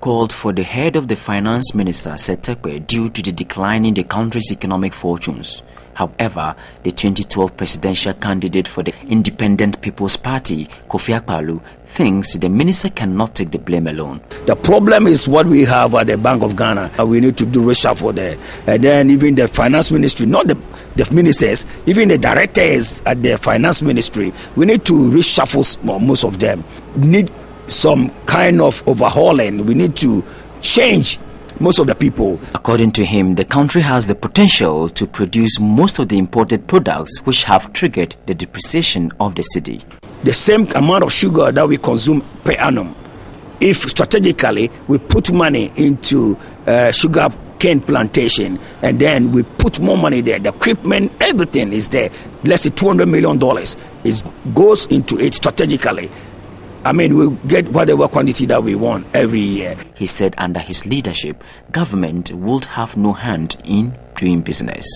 called for the head of the finance minister, Seth Terkper, due to the decline in the country's economic fortunes. However, the 2012 presidential candidate for the Independent People's Party, Kofi Akpaloo, thinks the minister cannot take the blame alone. The problem is what we have at the Bank of Ghana. We need to do reshuffle there. And then even the finance ministry, not the, the ministers, even the directors at the finance ministry, we need to reshuffle most of them. Need some kind of overhauling. We need to change most of the people. According to him, the country has the potential to produce most of the imported products which have triggered the depreciation of the cedi. The same amount of sugar that we consume per annum, if strategically we put money into uh, sugar cane plantation and then we put more money there, the equipment, everything is there. Let's say $200 million. It goes into it strategically I mean, we'll get whatever quantity that we want every year. He said under his leadership, government would have no hand in doing business.